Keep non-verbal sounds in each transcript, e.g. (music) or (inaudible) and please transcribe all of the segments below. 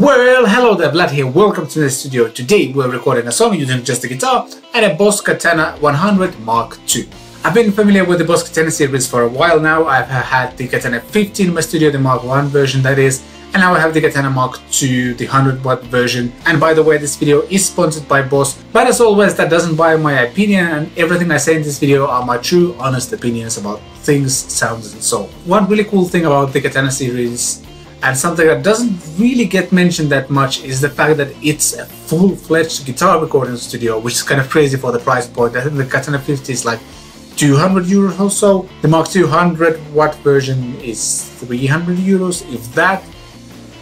Well, hello there, Vlad here. Welcome to the studio. Today we're recording a song using just a guitar and a Boss Katana 100 Mark II. I've been familiar with the Boss Katana series for a while now. I've had the Katana 15 in my studio, the Mark 1 version that is, and now I have the Katana Mark II, the 100 watt version. And by the way, this video is sponsored by Boss, but as always, that doesn't buy my opinion, and everything I say in this video are my true, honest opinions about things, sounds, and so. on. One really cool thing about the Katana series and something that doesn't really get mentioned that much is the fact that it's a full-fledged guitar recording studio, which is kind of crazy for the price point. I think the Katana 50 is like 200 euros or so. The Mark 200 watt version is 300 euros, if that.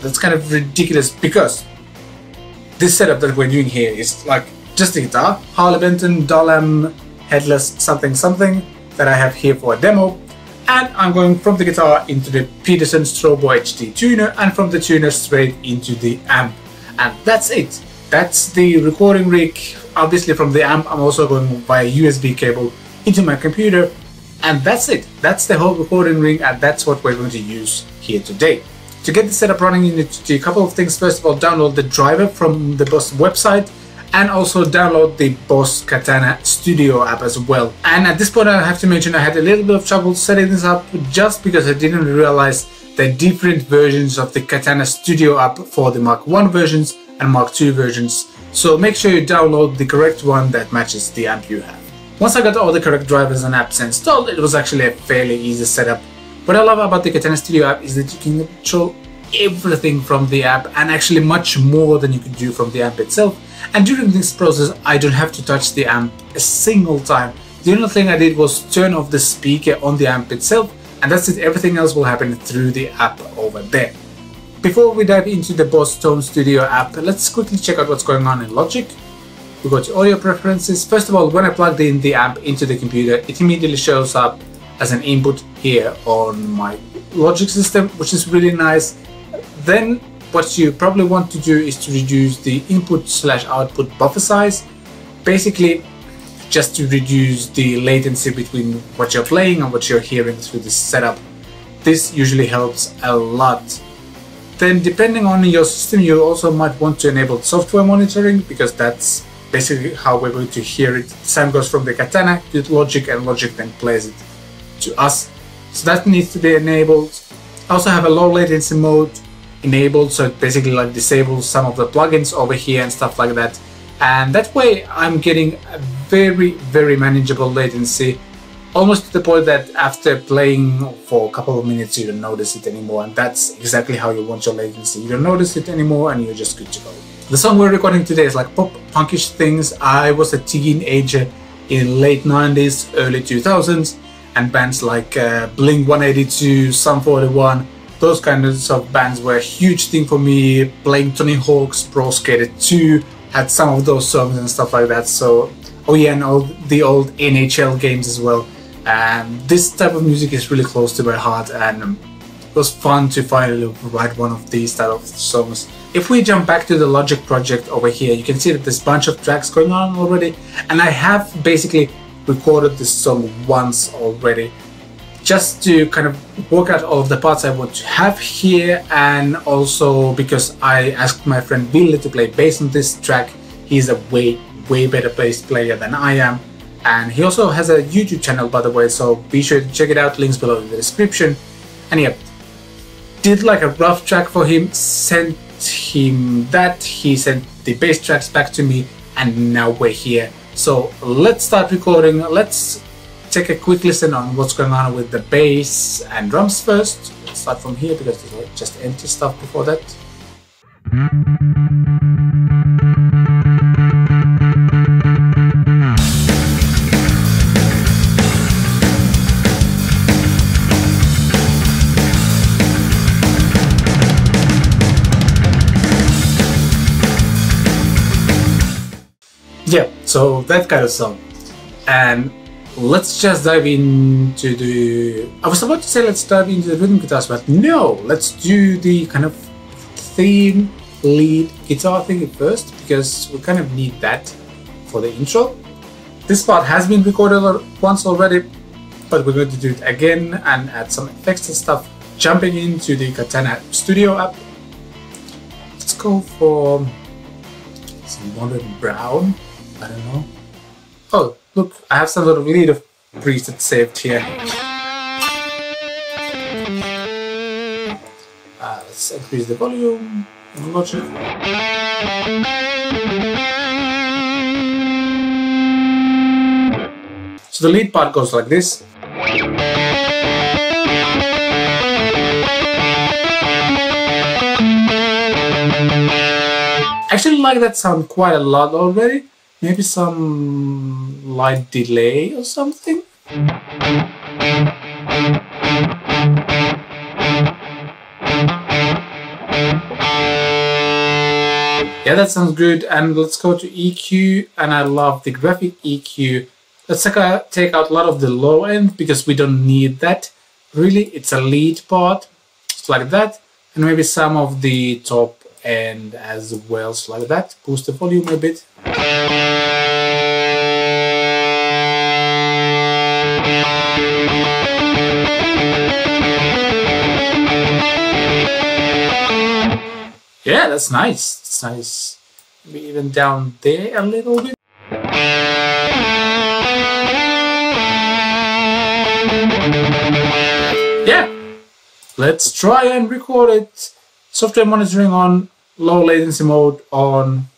That's kind of ridiculous because this setup that we're doing here is like just a guitar, Harley Benton, Dullahan, headless something something that I have here for a demo and I'm going from the guitar into the Peterson Strobo HD tuner and from the tuner straight into the amp. And that's it. That's the recording rig obviously from the amp. I'm also going via USB cable into my computer. And that's it. That's the whole recording rig and that's what we're going to use here today. To get the setup running you need to do a couple of things. First of all download the driver from the Boss website and also download the Boss Katana Studio app as well. And at this point I have to mention I had a little bit of trouble setting this up just because I didn't realize the different versions of the Katana Studio app for the Mark 1 versions and Mark 2 versions. So make sure you download the correct one that matches the amp you have. Once I got all the correct drivers and apps installed, it was actually a fairly easy setup. What I love about the Katana Studio app is that you can control everything from the app and actually much more than you could do from the amp itself. And during this process, I don't have to touch the amp a single time. The only thing I did was turn off the speaker on the amp itself and that's it, everything else will happen through the app over there. Before we dive into the Boss Tone Studio app, let's quickly check out what's going on in Logic. We go to audio preferences. First of all, when I plugged in the amp into the computer, it immediately shows up as an input here on my Logic system, which is really nice. Then what you probably want to do is to reduce the input slash output buffer size. Basically, just to reduce the latency between what you're playing and what you're hearing through this setup. This usually helps a lot. Then depending on your system, you also might want to enable software monitoring because that's basically how we're going to hear it. Same goes from the Katana to Logic and Logic then plays it to us. So that needs to be enabled. I also have a low latency mode enabled so it basically like disables some of the plugins over here and stuff like that. And that way I'm getting a very very manageable latency almost to the point that after playing for a couple of minutes you don't notice it anymore. And that's exactly how you want your latency. You don't notice it anymore and you're just good to go. The song we're recording today is like pop punkish things. I was a teenager in late 90s early 2000s and bands like uh, Blink 182 Sum 41 those kinds of bands were a huge thing for me. Playing Tony Hawk's Pro Skater 2 had some of those songs and stuff like that. So, oh yeah, and all the old NHL games as well. And this type of music is really close to my heart, and um, it was fun to finally write one of these type of songs. If we jump back to the Logic project over here, you can see that there's a bunch of tracks going on already, and I have basically recorded this song once already just to kind of work out all of the parts I want to have here and also because I asked my friend Ville to play bass on this track. He's a way way better bass player than I am. And he also has a YouTube channel by the way so be sure to check it out. Links below in the description. And yeah did like a rough track for him sent him that he sent the bass tracks back to me and now we're here. So let's start recording. Let's take a quick listen on what's going on with the bass and drums first. Let's start from here because there's just empty stuff before that. Yeah, so that kind of song. And let's just dive into the. I was about to say let's dive into the rhythm guitars, but no, let's do the kind of theme lead guitar thing first because we kind of need that for the intro. This part has been recorded once already, but we're going to do it again and add some effects and stuff. Jumping into the Katana Studio app. Let's go for some modern brown. I don't know. Oh, look, I have some lead of preset saved here. Uh, let's increase the volume in Logic. So the lead part goes like this. actually like that sound quite a lot already. Maybe some light delay or something. Yeah, that sounds good. And let's go to EQ. And I love the graphic EQ. Let's take, a, take out a lot of the low end because we don't need that. Really, it's a lead part. Just like that. And maybe some of the top and as well so like that boost the volume a bit yeah that's nice. It's nice. Maybe even down there a little bit. Yeah. Let's try and record it. Software monitoring on low latency mode on.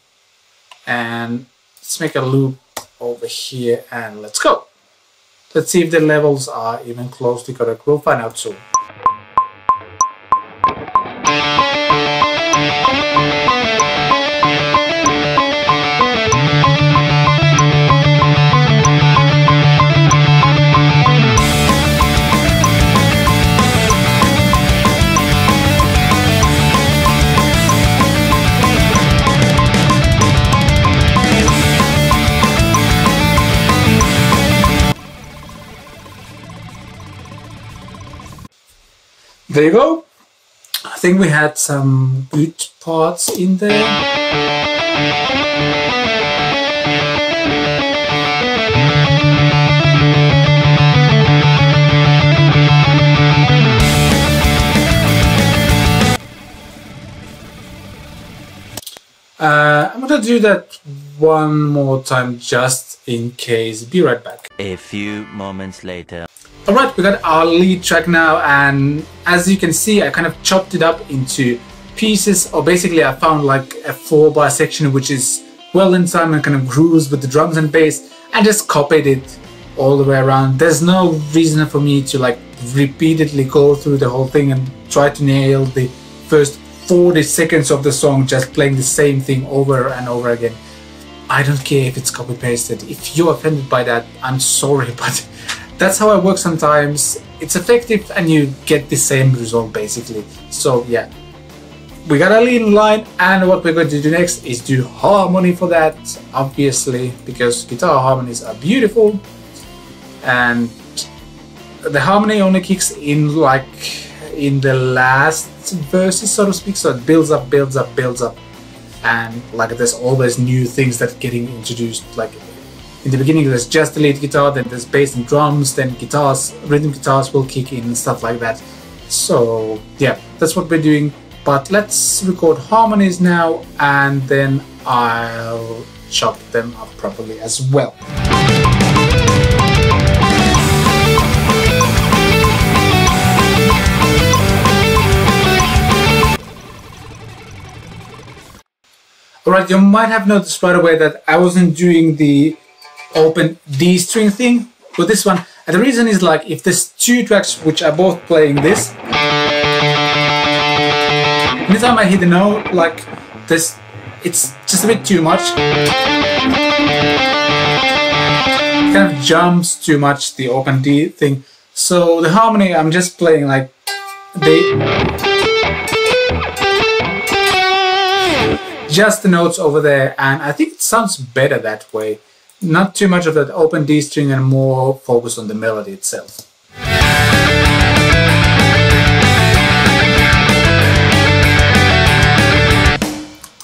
And let's make a loop over here and let's go. Let's see if the levels are even close to correct. We'll find out soon. There you go. I think we had some good parts in there. Uh, I'm gonna do that one more time just in case. Be right back. A few moments later. Alright, we got our lead track now and as you can see I kind of chopped it up into pieces or basically I found like a 4 bar section which is well in time and kind of grooves with the drums and bass and just copied it all the way around. There's no reason for me to like repeatedly go through the whole thing and try to nail the first 40 seconds of the song just playing the same thing over and over again. I don't care if it's copy pasted. If you're offended by that, I'm sorry, (laughs) but that's how I work sometimes. It's effective and you get the same result basically. So yeah, we got a lead line and what we're going to do next is do harmony for that, obviously, because guitar harmonies are beautiful and the harmony only kicks in like in the last verses, so to speak, so it builds up, builds up, builds up and like there's always new things that getting introduced like in the beginning there's just the lead guitar, then there's bass and drums, then guitars, rhythm guitars will kick in and stuff like that. So yeah, that's what we're doing. But let's record harmonies now and then I'll chop them up properly as well. Alright, you might have noticed right away that I wasn't doing the open D string thing with this one. And the reason is like if there's two tracks which are both playing this, anytime I hit the note, like this, it's just a bit too much. It kind of jumps too much the open D thing. So the harmony, I'm just playing like the just the notes over there, and I think it sounds better that way not too much of that open D string and more focus on the melody itself.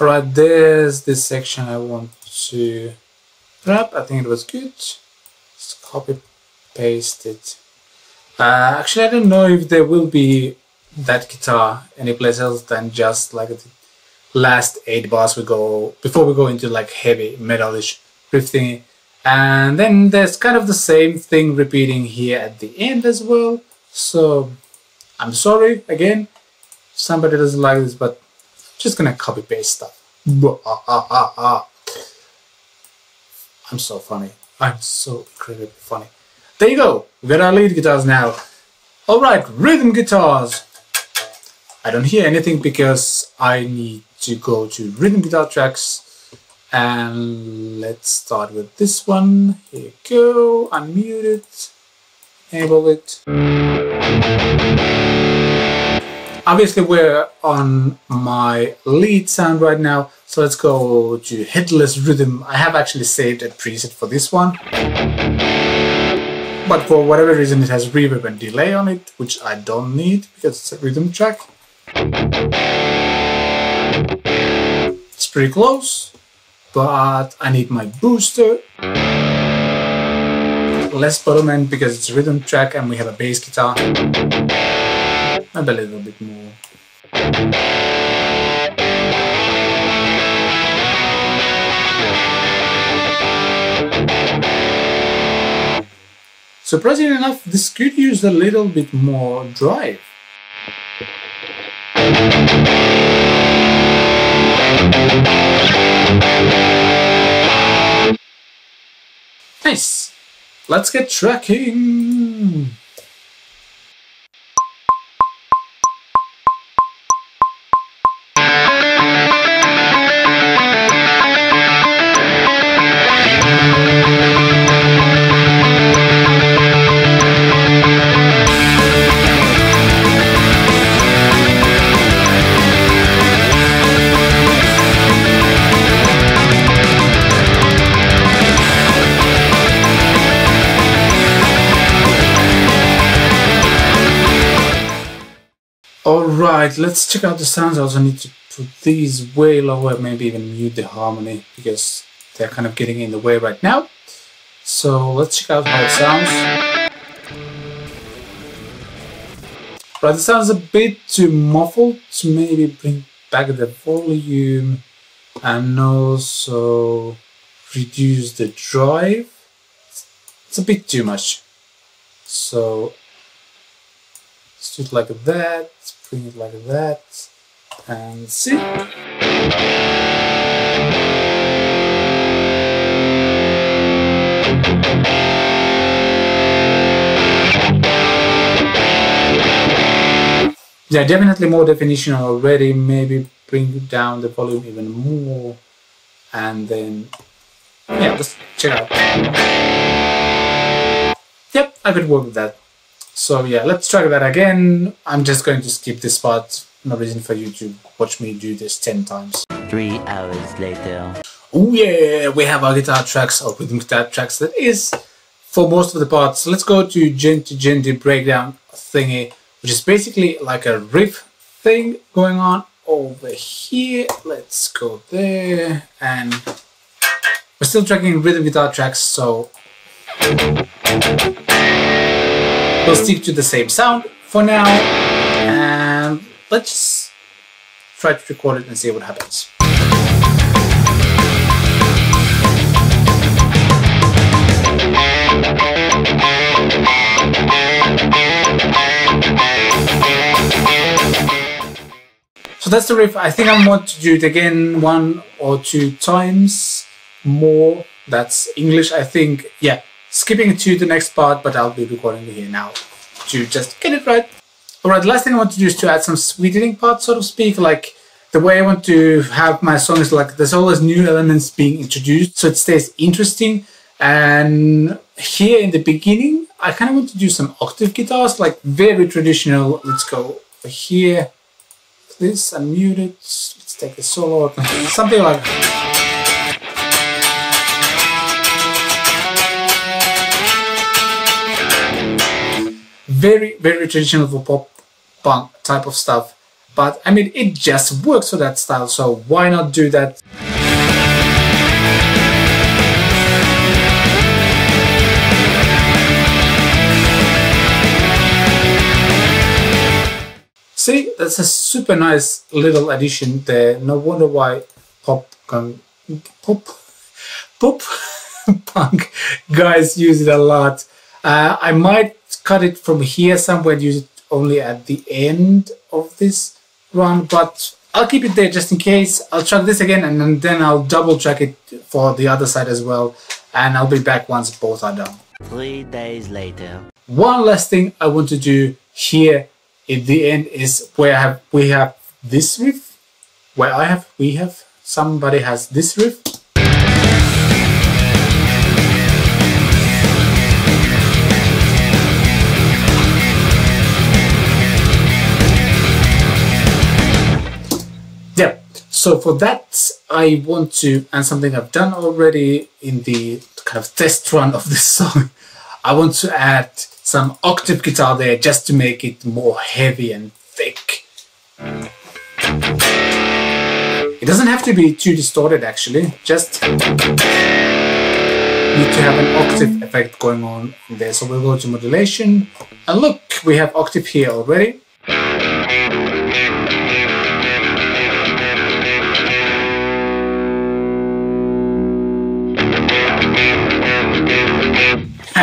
Alright, there's this section I want to wrap. I think it was good. Just copy paste it. Uh, actually, I don't know if there will be that guitar anyplace else than just like the last eight bars we go before we go into like heavy metalish riff thingy. And then there's kind of the same thing repeating here at the end as well. So I'm sorry again, somebody doesn't like this, but I'm just gonna copy paste stuff. Ah, ah, ah, I'm so funny. I'm so incredibly funny. There you go. We got our lead guitars now. Alright, rhythm guitars. I don't hear anything because I need to go to rhythm guitar tracks and let's start with this one. Here you go, unmute it, enable it. Obviously we're on my lead sound right now, so let's go to headless rhythm. I have actually saved a preset for this one. But for whatever reason it has reverb and delay on it, which I don't need because it's a rhythm track. It's pretty close, but I need my booster. Less bottom end because it's a rhythm track and we have a bass guitar. Maybe a little bit more. Surprisingly enough, this could use a little bit more drive. Nice! Let's get tracking! Alright, let's check out the sounds. I also need to put these way lower, maybe even mute the harmony because they're kind of getting in the way right now. So let's check out how it sounds. Right, it sounds a bit too muffled to maybe bring back the volume and also reduce the drive. It's a bit too much. So let's do it like that, bring it like that, and see. Yeah, definitely more definition already. Maybe bring down the volume even more, and then yeah, let's check out. Yep, I could work with that. So yeah, let's try that again. I'm just going to skip this part. No reason for you to watch me do this 10 times. Three hours later. Oh yeah, we have our guitar tracks, or rhythm guitar tracks that is for most of the parts. Let's go to Djenty Djenty breakdown thingy, which is basically like a riff thing going on over here. Let's go there, and we're still tracking rhythm guitar tracks, so we'll stick to the same sound for now, and let's try to record it and see what happens. So that's the riff. I think I want to do it again one or two times more. That's English. I think, yeah, skipping to the next part, but I'll be recording here now to just get it right. Alright, the last thing I want to do is to add some sweetening parts, so to speak, like the way I want to have my song is like there's always new elements being introduced so it stays interesting. And here in the beginning, I kind of want to do some octave guitars, like very traditional. Let's go over here, this, unmute it. Let's take the solo, something like very, very traditional for pop punk type of stuff. But I mean, it just works for that style, so why not do that? See, that's a super nice little addition there. No wonder why pop pop pop (laughs) punk guys use it a lot. Uh, I might cut it from here somewhere and use it only at the end of this run, but I'll keep it there just in case. I'll track this again and then I'll double track it for the other side as well. And I'll be back once both are done. Three days later. One last thing I want to do here at the end is where I have we have this riff, where I have we have somebody has this riff. Yeah, so for that I want to, and something I've done already in the kind of test run of this (laughs) song, I want to add some octave guitar there just to make it more heavy and thick. It doesn't have to be too distorted actually, just need to have an octave effect going on there. So we'll go to modulation and look, we have octave here already.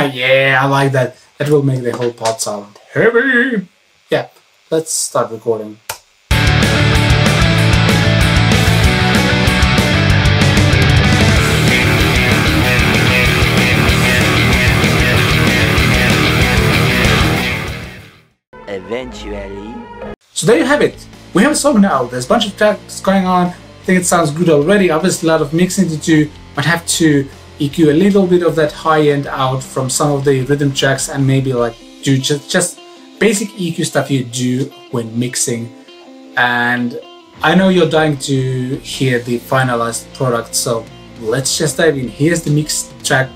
(laughs) yeah, I like that. That will make the whole part sound heavy. Yeah, let's start recording. Eventually. So there you have it. We have a song now. There's a bunch of tracks going on. I think it sounds good already. Obviously, a lot of mixing to do. Might have to EQ a little bit of that high end out from some of the rhythm tracks and maybe like do just, just basic EQ stuff you do when mixing. And I know you're dying to hear the finalized product, so let's just dive in. Here's the mix track.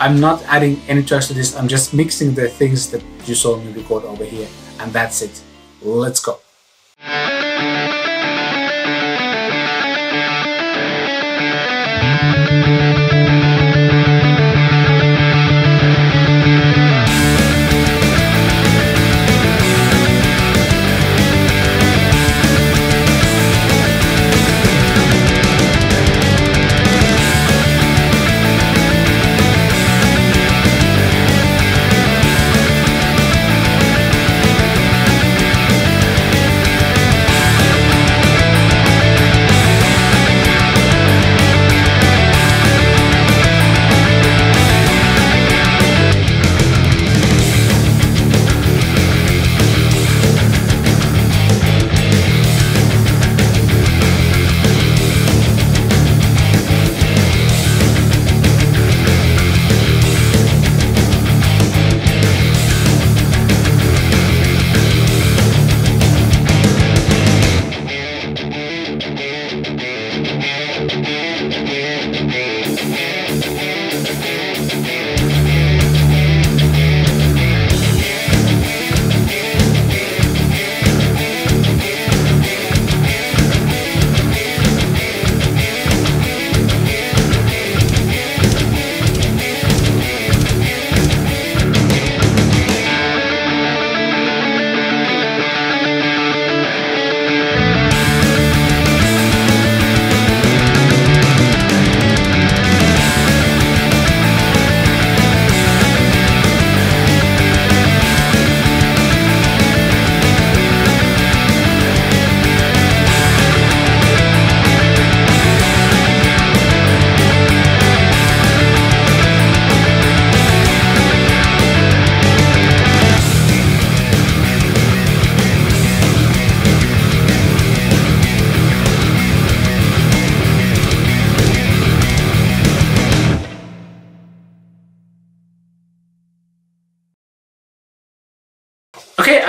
I'm not adding any tracks to this, I'm just mixing the things that you saw me record over here, and that's it. Let's go.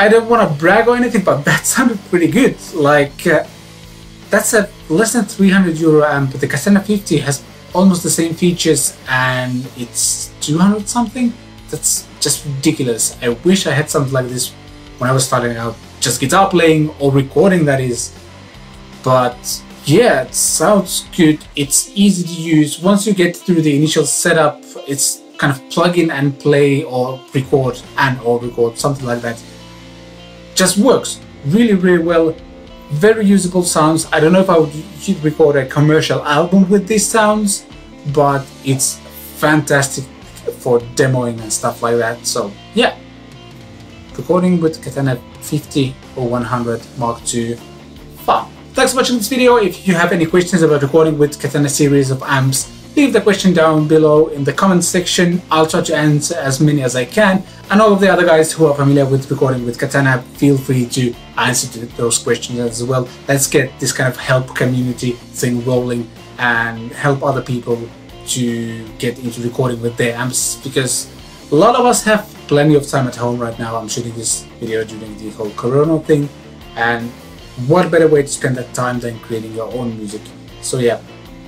I don't want to brag or anything, but that sounded pretty good. Like, uh, that's a less than 300 euro amp. But the Katana 50 has almost the same features and it's 200 something. That's just ridiculous. I wish I had something like this when I was starting out, just guitar playing or recording, that is. But yeah, it sounds good. It's easy to use. Once you get through the initial setup, it's kind of plug in and play or record and or record, something like that just works. really, really well. Very usable sounds. I don't know if I would record a commercial album with these sounds, but it's fantastic for demoing and stuff like that. So yeah, recording with Katana 50 or 100 Mark II, fun. Thanks for watching this video. If you have any questions about recording with Katana series of amps, leave the question down below in the comment section. I'll try to answer as many as I can. And all of the other guys who are familiar with recording with Katana, feel free to answer to those questions as well. Let's get this kind of help community thing rolling and help other people to get into recording with their amps because a lot of us have plenty of time at home right now. I'm shooting this video during the whole Corona thing and what better way to spend that time than creating your own music. So yeah,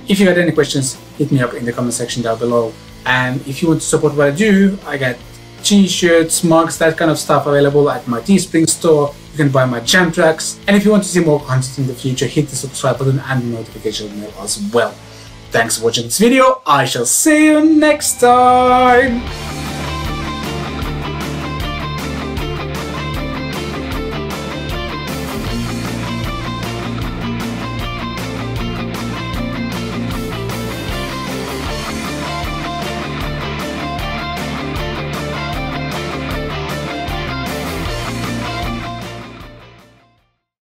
if you had any questions, hit me up in the comment section down below. And if you want to support what I do, I got t-shirts, mugs, that kind of stuff available at my Teespring store. You can buy my jam tracks. And if you want to see more content in the future, hit the subscribe button and the notification bell as well. Thanks for watching this video. I shall see you next time.